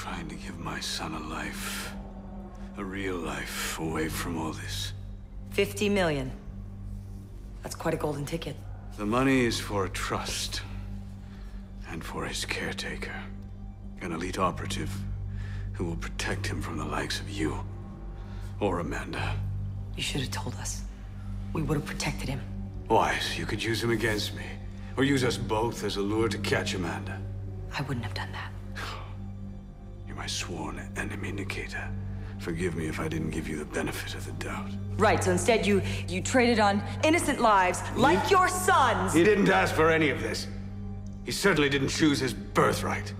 trying to give my son a life. A real life away from all this. 50 million. That's quite a golden ticket. The money is for a trust. And for his caretaker. An elite operative who will protect him from the likes of you. Or Amanda. You should have told us. We would have protected him. Wise, you could use him against me. Or use us both as a lure to catch Amanda. I wouldn't have done that. Sworn enemy, Nikita. Forgive me if I didn't give you the benefit of the doubt. Right, so instead you you traded on innocent lives, like your sons! He didn't ask for any of this. He certainly didn't choose his birthright.